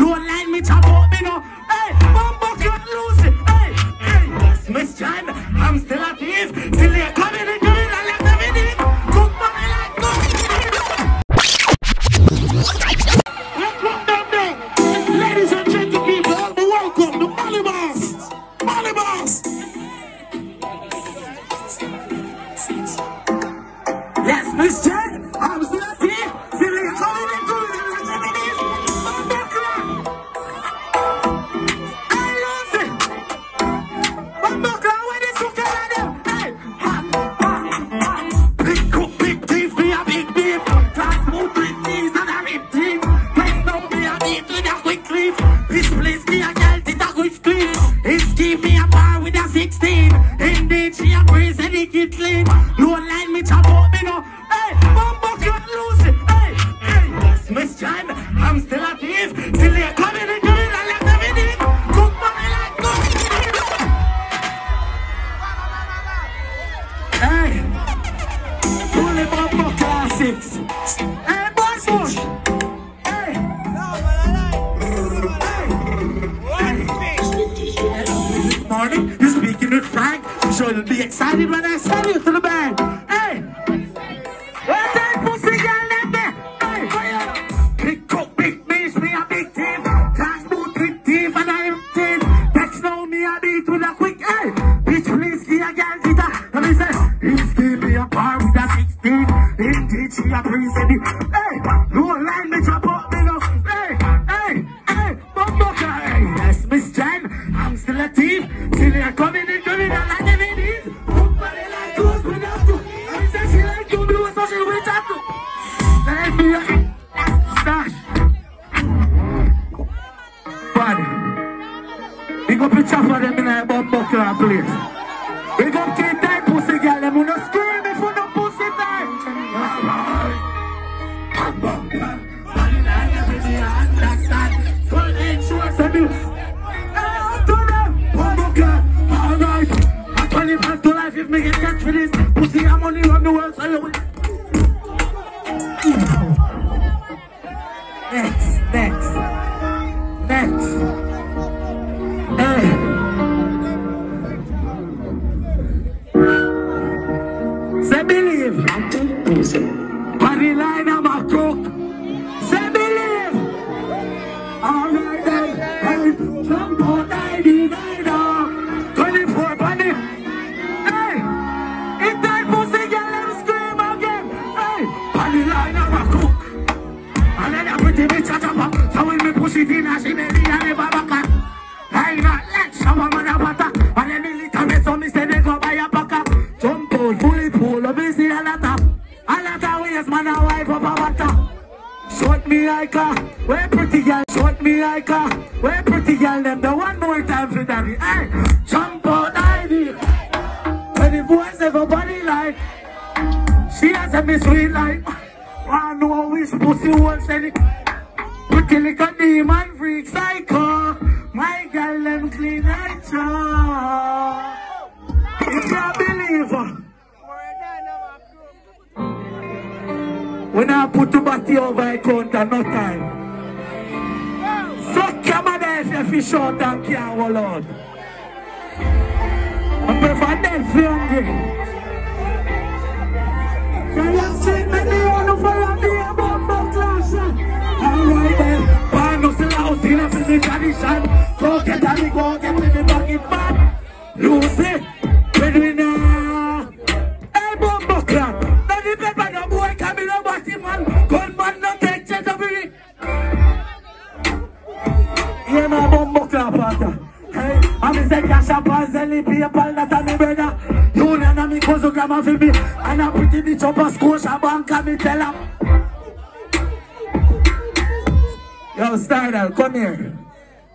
Don't line me chop up, me no. Hey, bumbo clot loose. Hey, hey, Miss John, I'm still a thief. Still did morning. You're speaking with Frank. I'm sure you'll be excited when I send you to the bank. Hey! Where's that pussy girl them there? Hey! Big cook, big beast, me a big team. Class boot, big thief, and I'm team. Text now me a beat with a quick, hey! Bitch, please give a girl guitar. Let me say, please give me a bar with a 16. Indeed, she a breeze Big up the tight pussy girl, them who no scream if you no pussy boy. Bum, bum, bum. Body like everything I understand. Full insurance 25 to life if me get catch for this. Pussy, I'm run the world, so you will. When me push it I not like shower man a butter. And little me so me say they go buy a. Jump out, fully pull a lot of. A lot of ways man a wipe up a butter. Short me like a, where pretty girl, short me like a, where pretty girl them, the one more time for daddy. Hey, jump out ID. 24 7 body like, she has a me sweet like, I know which pussy wants any. Pretty little demon freak psycho. My girl them clean and sure. If you believe, when I put the body over a counter, no time. Suck your mother if you short and can't hold on. I prefer for hungry. The tradition. Go get a me, go get me the bucket back. Lucy, when we know. The no body man. No take chance of it. Yeah, my Bumbo partner. Hey, I'm say cash up and me brother. You and me cousin grandma for me. And a pretty bitch up a Scotiabank me tell her. Yo, Stardal, come here.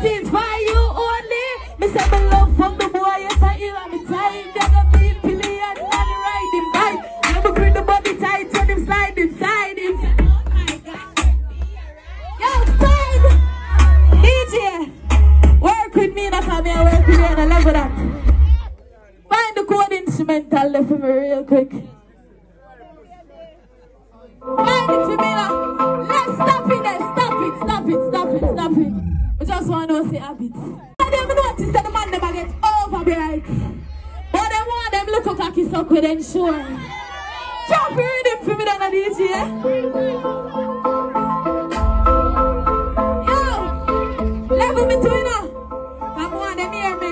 things why you only. Me say my love from the boy, yes I hear me time. They got me in Philly and I'm riding bike. Let me bring the body tight, turn him slide inside him. Yo, Fred, DJ, work with me, that's how me I work with you and I love that. Find the chord instrumental there for me real quick. Find it for. Let's stop it, stop it, stop it, stop it, stop it just want to see habit. I them notice that the man never get over bright. But they want them little cocky suck with them sure. Chop rhythm for me then a DJ. Yo, level me to it now. Them hear me.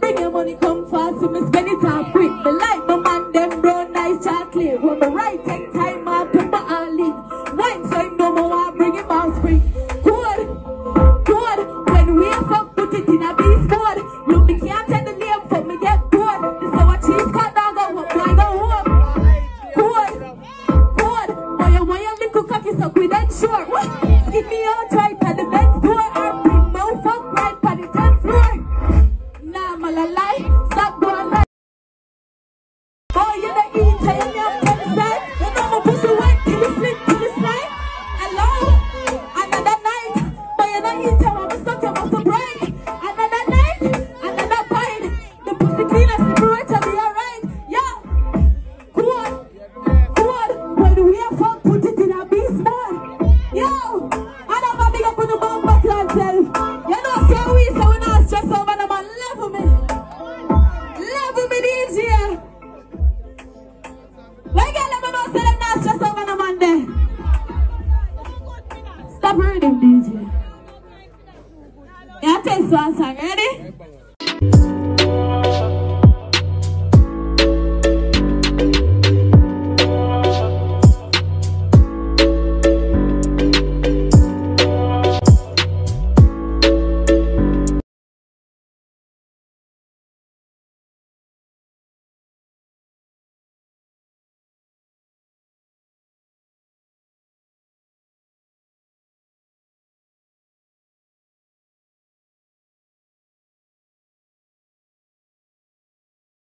Bring your money, come fast, you me spend it all quick. The light, my